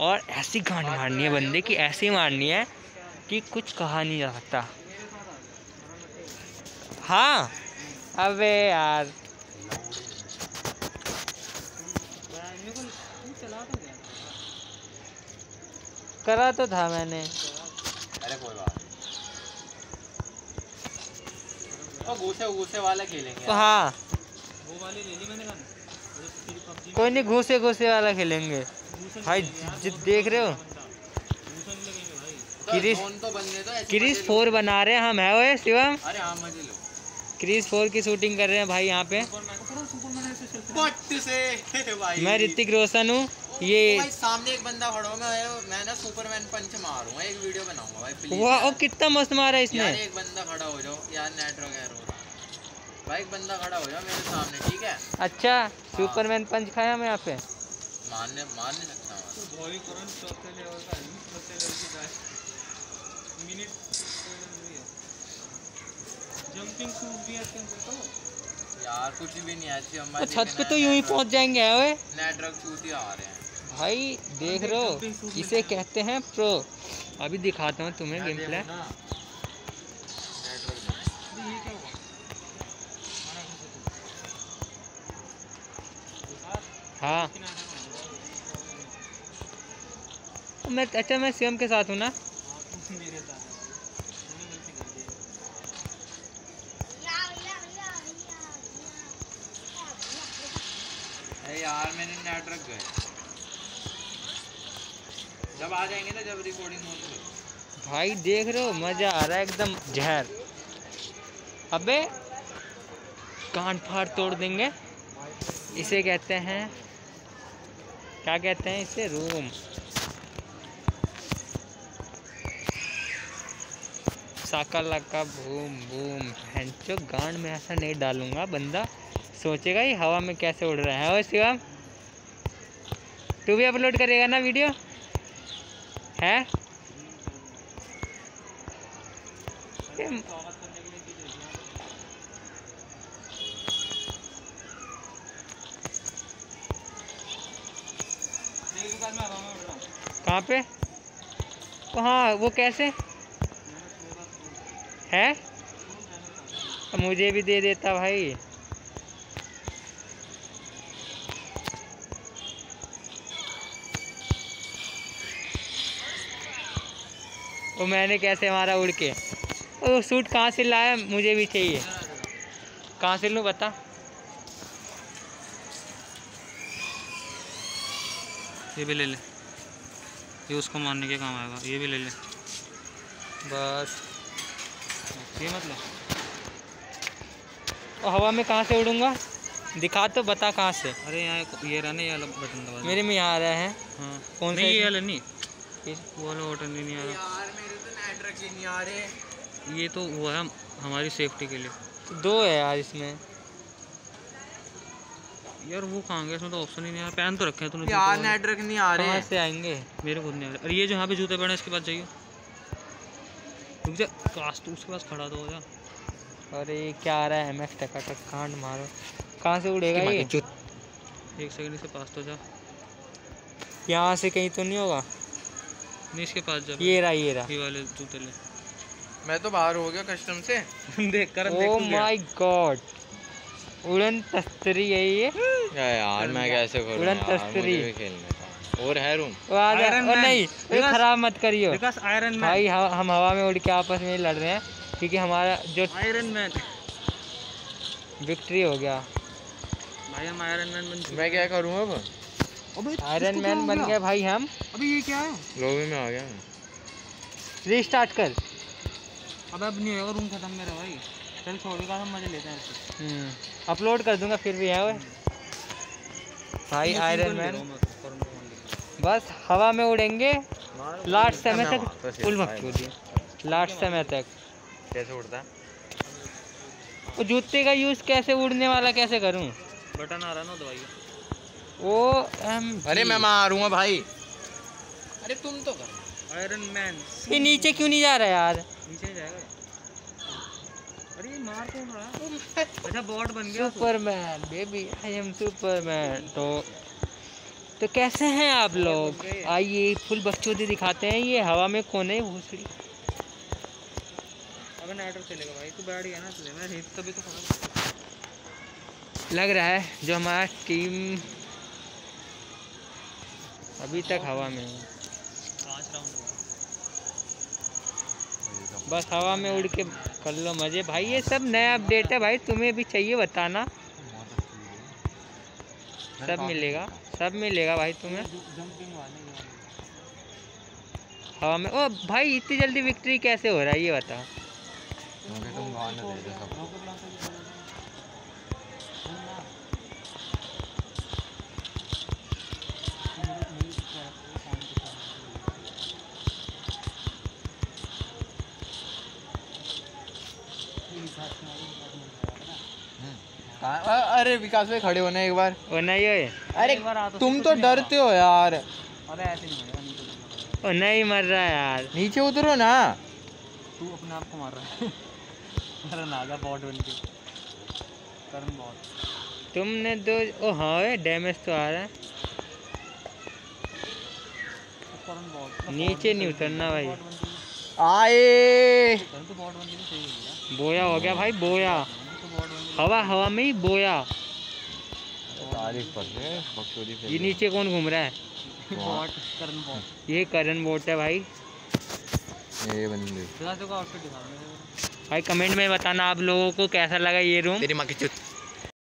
और ऐसी गांड मारनी है बंदे की ऐसी मारनी है कि कुछ कहा नहीं जा सकता। हाँ। अबे यार। करा तो था मैंने। अरे कोई बात घूसे वाला खेलेंगे हाँ। वो वाली ले ली मैंने कोई नहीं घूसे घूसे वाला खेलेंगे। भाई देख रहे हो। क्रिस- क्रिस फोर बना रहे हैं हम है ओए शिवम। अरे हाँ मज़े लो। क्रिस फोर की शूटिंग कर रहे हैं भाई यहाँ पे। मैं ऋतिक रोशन हूँ ये भाई सामने एक बंदा खड़ा होगा मैं मैं ना सुपरमैन पंच मारूँगा एक वीडियो बनाऊँगा भाई प्लीज़ वाह ओ कितना मस्त मारा यार एक बंदा खड़ा हो जाओ यार नेटवर्क एरर हो है। भाई एक बंदा खड़ा हो जाओ मेरे सामने ठीक है? अच्छा सुपरमैन पंच खाया मैं यहाँ पे। मारने मार बॉडी करंट चौथे लेवल का है चौथे लेवल की गाय मिनट जंपिंग शूट भी है तो यार कुछ भी नहीं ओ हमारे छत पे तो यूँ ही पहुँच जाएँगे है ओए नेटवर्क चूती आ रहे हैं। भाई देख रहे हो इसे कहते हैं प्रो अभी दिखाता हूँ तुम्हें गेम प्ले ना। नेटवर्क ये क्या हुआ? मारा हाँ। मैं अच्छा मैं शिवम के साथ हूँ ना। साथ मैंने यार मेरे नेटवर्क गए। जब आ जाएँगे ना जब रिकॉर्डिंग होगी भाई देख रहे हो मज़ा आ रहा है एकदम। जहर। अबे कान फाड़ तोड़ देंगे। इसे कहते हैं क्या कहते हैं इसे? रूम साका लका, बूम बूम। भैंचो गांड में ऐसा नहीं डालूँगा, बंदा सोचेगा ये हवा में कैसे उड़ रहा है। ओ शिवम, तू भी अपलोड करेगा ना वीडियो? है? है हूँ कहाँ पे? कहाँ वो कैसे? है? तो मुझे भी दे देता भाई। वो मैंने कैसे मारा उड़ के? वो सूट कहाँ से लाया? मुझे भी चाहिए। कहाँ से लूँ बता? ये भी ले ले। ये उसको मारने के काम आएगा। ये भी ले ले। बस। ये मतलब। और हवा में कहाँ से उड़ूँगा? दिखा तो बता कहाँ से। अरे यहाँ ये रहा ना ये वाला बटन दबा मेरे में यहाँ आ रहा है। हाँ। कौन सा ये है? वाला नहीं। वाला बटन नहीं आ रहा। यार मेरे तो नेटवर्क ही नहीं आ रहे। ये तो वो है हमारी सेफ्टी के लिए। दो है यार इसमें। यार वो कहाँ गया? इसमें तो ऑप्शन ही नहीं आ रहा। पहन तो रखे हैं तूने यार नेटवर्क नहीं आ रहे। कहाँ से आएँगे? मेरे खुद नहीं आ रहा। अरे ये जो यहाँ पे जूते पहने इसके पास जाइए रुक जा काश तू उसके पास खड़ा तो हो जा। अरे क्या आ रहा है? एम एफ़ टका टक कांड मारो। कहाँ से उड़ेगा ये? एक सेकंड से पास तो जा। यहाँ से कहीं तो नहीं होगा? नहीं इसके पास जा। ये रहा ये रहा। ये वाले जूते ले। मैं तो बाहर हो गया कस्टम से। देख कर ओ माय गॉड उड़न तस्तरी है ये। यार मैं कैसे करूँ उड़न तस्तरी। खेलना और है रूम वो आ जा। Iron ओ Man। नहीं खराब मत करियो। आयरन मैन भाई हम हवा में उड़ के आपस में लड़ रहे हैं क्योंकि हमारा जो आयरन मैन विक्ट्री हो गया। भाई हम आयरन मैन बन मैं क्या करूँ अब? अबे आयरन मैन बन गए भाई हम। अबे ये क्या है? लॉबी में आ गया रीस्टार्ट कर। अबे अब नहीं होगा रूम खत्म मेरा भाई। चल छोड़ विकास हम मज़े लेते हैं इससे हम्म अपलोड कर दूँगा फिर भी है वो। भाई आयरन मैन बस हवा में उड़ेंगे। लास्ट समय तक उल मत कूदिए लास्ट समय तक। कैसे उड़ता? वो जूते का यूज़ कैसे उड़ने वाला कैसे करूँ? बटन आ रहा ना दवाई ओ एम अरे मैं मारूँगा भाई। अरे तुम तो कर आयरन मैन ये नीचे क्यों नहीं जा रहा यार? नीचे नहीं जाएगा। अरे मार कौन रहा अच्छा बॉट बन गया। Superman baby I am Superman तो तो कैसे हैं आप लोग? आइए फुल बकचोदी दिखाते हैं। ये हवा में कौन है? भूसड़ी। तू लग रहा है जो हमारा टीम अभी तक हवा में है। बस हवा में उड़ के कर लो मज़े। भाई ये सब नया अपडेट है भाई। तुम्हें भी चाहिए बताना। सब मिलेगा सब मिलेगा भाई तुम्हें। हवा में, ओ भाई, इतनी जल्दी विक्ट्री कैसे हो रहा है, ये बता क्योंकि तुम अरे विकास भाई खड़े होना एक बार। ओ नहीं ओए अरे तो तुम तो डरते हो यार। अबे ऐसे नहीं मर रहा यार। नीचे उतरो ना। तू अपने आप को मार रहा है। आ बॉट बन के। करण बॉट। तुमने दो ओ हाँ डैमेज तो आ रहा है। करण बॉट। नीचे नहीं उतरना भाई। आए। तो हो बोया हो गया भाई बोया। हवा हवा में ही बोया। ये नीचे कौन घूम रहा है? ये करण बोट है भाई। ये बंदे। भाई कमेंट में बताना आप लोगों को कैसा लगा ये रूम तेरी माँ की चुत।